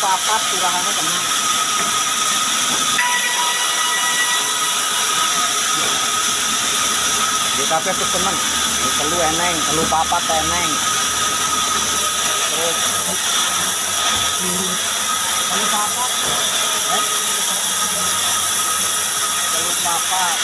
papat kurangane kena. Di kafe pesenan telu eneng telu papat eneng. Terus. Telu papat. Eh? Telu papat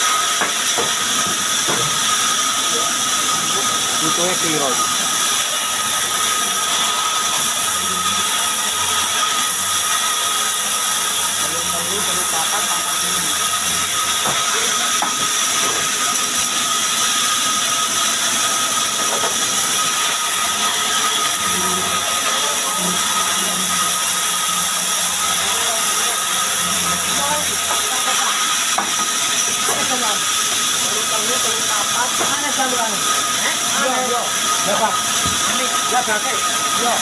Mana saluran? Eh? Yo, yo, dapat. Ini. Ya, berarti. Yo.